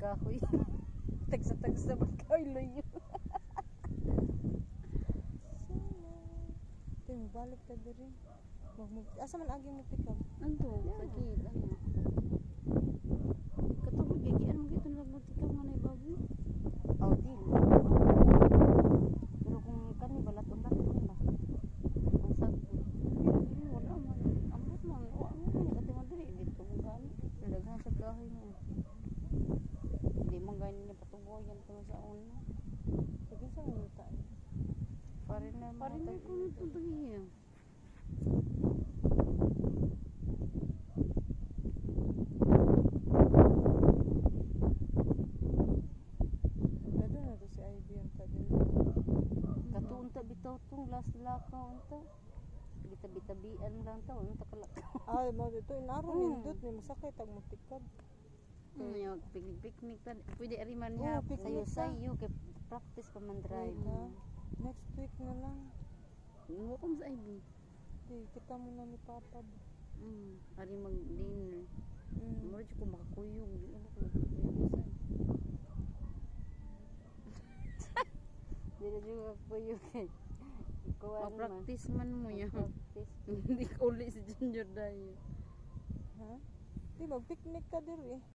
kahoy. Tagsa-tagsa ba kahoy luyo. Ting balik ta diri. Magmug asa man agi mo pick up? Anto, sakit, ano. Katubod, gagian mo gito na magtikaw nga na ibaboy. Oh, dili. Pero kung kani balat-balat ba? Ang sagpo. Dili, wala man. Ambot man, wala man. Kati man dili, dito mo gani. Daghan sa kahoy niya. Patuboyan pa sa una. Sige sa. Parin na Parin na ko na to si Ivy ang ta diri. Katuunta bitaw tong last lakaw unta. Bitabi-tabian lang taw unta kalak. Ay mo dito inaro Mm. nindot ni masakay tag mo Ano yung picnic-picnic pa. Pwede ariman niya. Oh, picnic Sayo-sayo kay practice pa man drive. Ha? Next week na lang. Huwag ko sa Ivy. Di kita mo na ni Papa. Mm, ari mag-dinner. Mm. Mura ko makakuyog. Di ako makakuyog sa. Dili juga po yung kay. Kuan man. Man mo. Practice. Hindi ko uli si Junior Dayo. Ha? Di mag picnic ka diri.